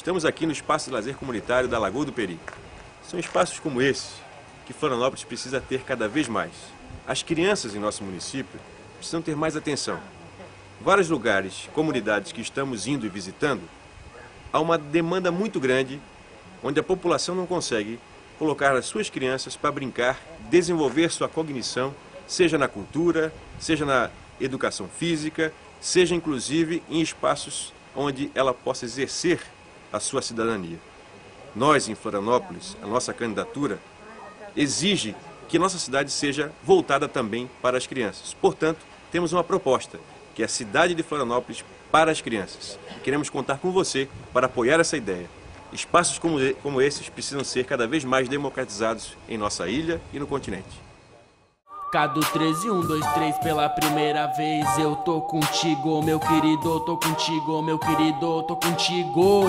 Estamos aqui no Espaço de Lazer Comunitário da Lagoa do Peri. São espaços como esses que Florianópolis precisa ter cada vez mais. As crianças em nosso município precisam ter mais atenção. Vários lugares, comunidades que estamos indo e visitando, há uma demanda muito grande onde a população não consegue colocar as suas crianças para brincar, desenvolver sua cognição, seja na cultura, seja na educação física, seja inclusive em espaços onde ela possa exercer a sua cidadania. Nós, em Florianópolis, a nossa candidatura exige que nossa cidade seja voltada também para as crianças. Portanto, temos uma proposta, que é a cidade de Florianópolis para as crianças. Queremos contar com você para apoiar essa ideia. Espaços como, como esses precisam ser cada vez mais democratizados em nossa ilha e no continente. Cado 13, 1, 2, 3 pela primeira vez. Eu tô contigo, meu querido, tô contigo, meu querido, tô contigo.